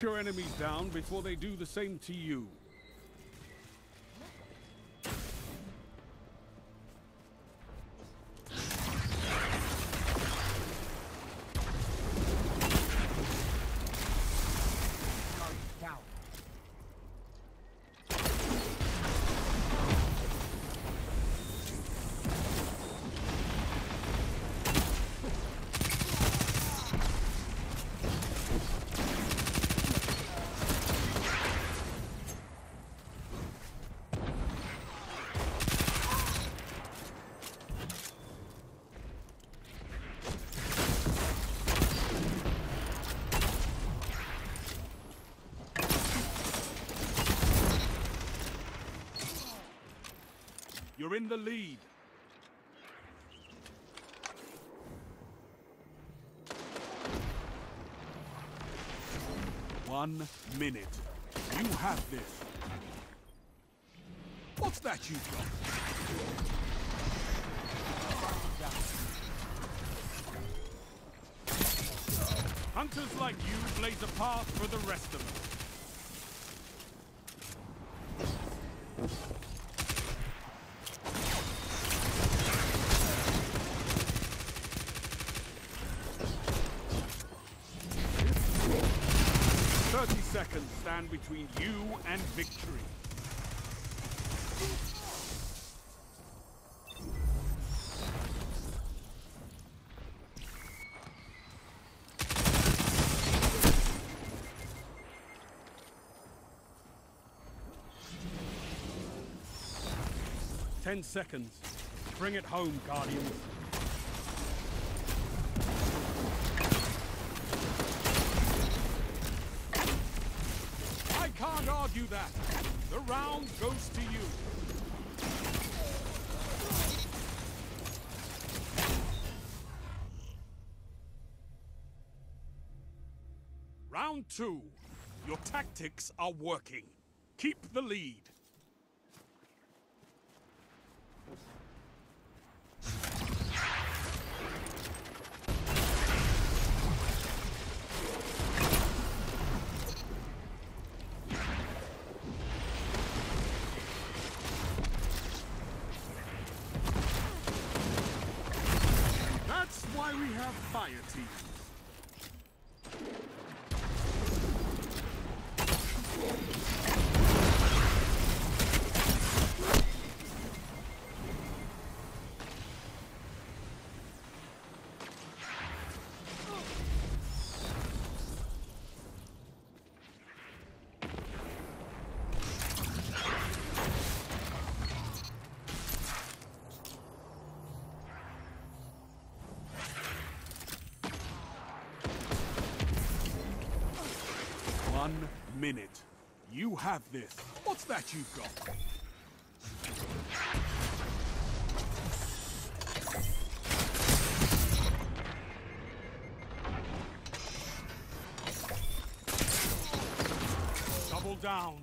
your enemies down before they do the same to you. You're in the lead. One minute. You have this. What's that you've got? Hunters like you blaze a path for the rest of us. Thirty seconds stand between you and victory. Ten seconds. Bring it home, Guardians. I can't that. The round goes to you. Round two. Your tactics are working. Keep the lead. That's why we have fire teams. One minute. You have this. What's that you've got? Double down.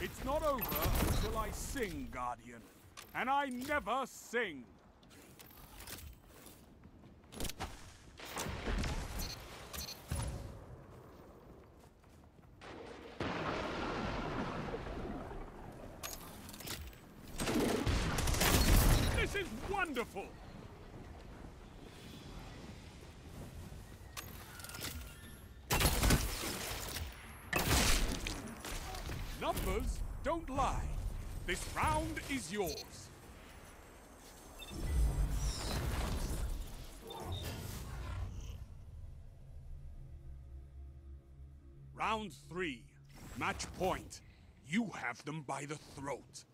It's not over until I sing, Guardian. And I never sing. This is wonderful! Numbers don't lie. This round is yours. Round three. Match point. You have them by the throat.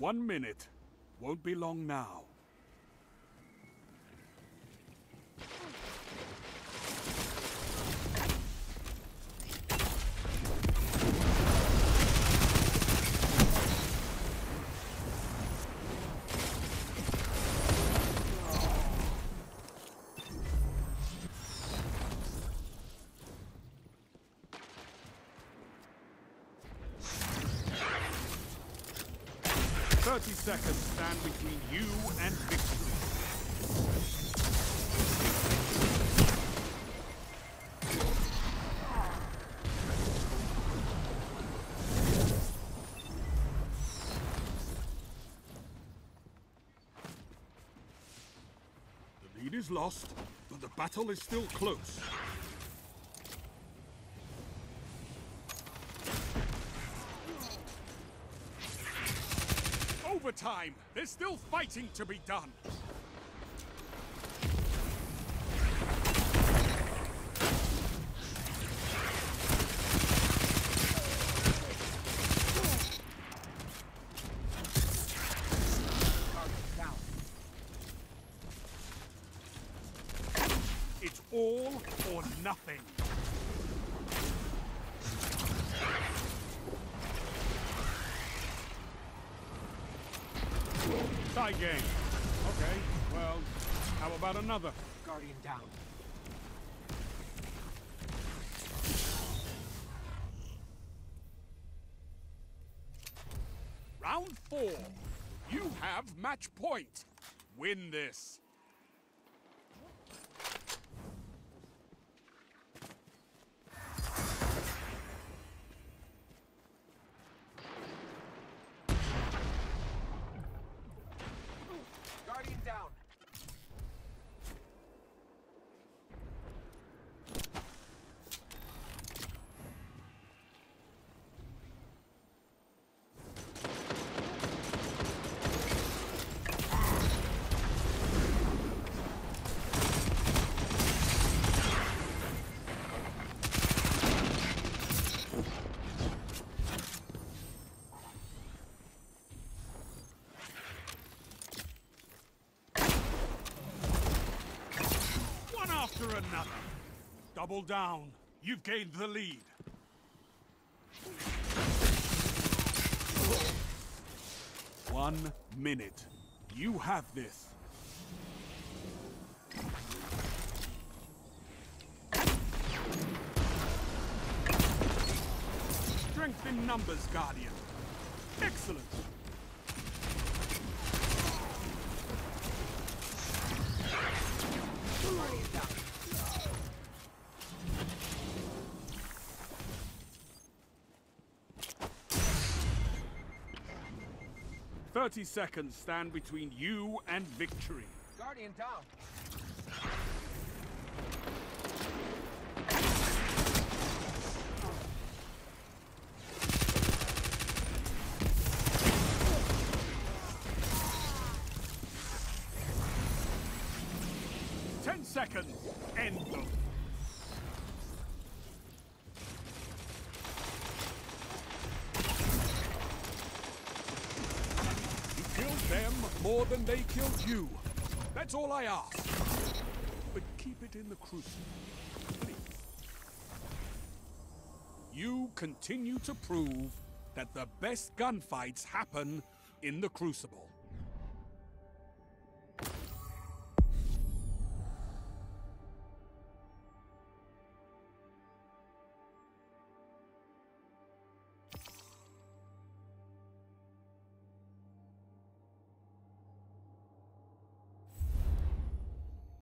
One minute. Won't be long now. Thirty seconds stand between you and victory. The lead is lost, but the battle is still close. Overtime! There's still fighting to be done! It's all or nothing. Tie game. Okay, well, how about another? Guardian down. Round four. You have match point. Win this. Guardian down. One after another. Double down. You've gained the lead. One minute. You have this. Strength in numbers, Guardian. Excellent. 30 seconds stand between you and victory. Guardian down. Ten seconds. End them. Killed them more than they killed you. That's all I ask. But keep it in the crucible, please. You continue to prove that the best gunfights happen in the crucible.